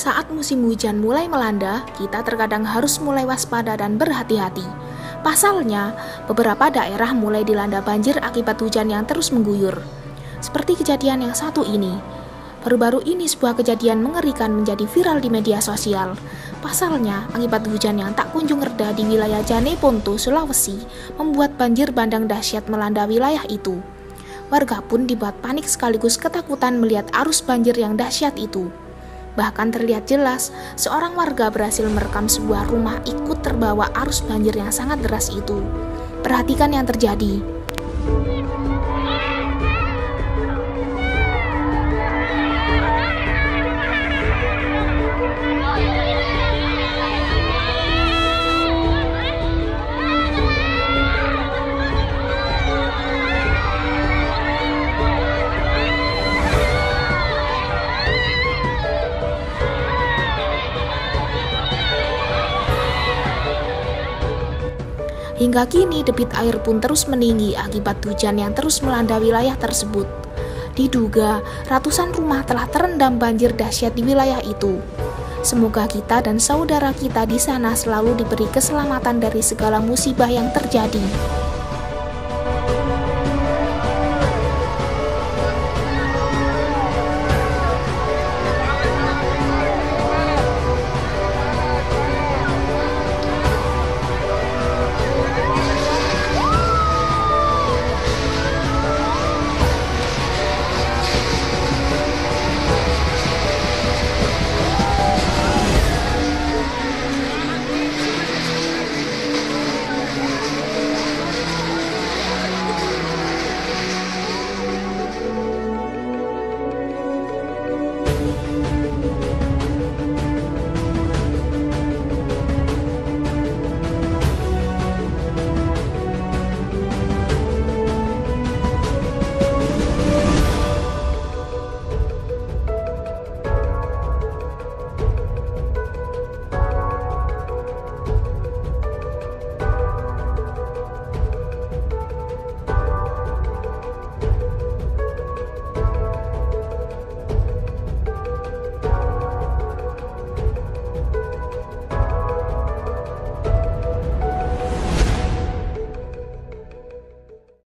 Saat musim hujan mulai melanda, kita terkadang harus mulai waspada dan berhati-hati. Pasalnya, beberapa daerah mulai dilanda banjir akibat hujan yang terus mengguyur. Seperti kejadian yang satu ini. Baru-baru ini sebuah kejadian mengerikan menjadi viral di media sosial. Pasalnya, akibat hujan yang tak kunjung reda di wilayah Jane Ponto, Sulawesi, membuat banjir bandang dahsyat melanda wilayah itu. Warga pun dibuat panik sekaligus ketakutan melihat arus banjir yang dahsyat itu. Bahkan terlihat jelas, seorang warga berhasil merekam sebuah rumah ikut terbawa arus banjir yang sangat deras itu. Perhatikan yang terjadi. Hingga kini debit air pun terus meninggi akibat hujan yang terus melanda wilayah tersebut. Diduga ratusan rumah telah terendam banjir dahsyat di wilayah itu. Semoga kita dan saudara kita di sana selalu diberi keselamatan dari segala musibah yang terjadi.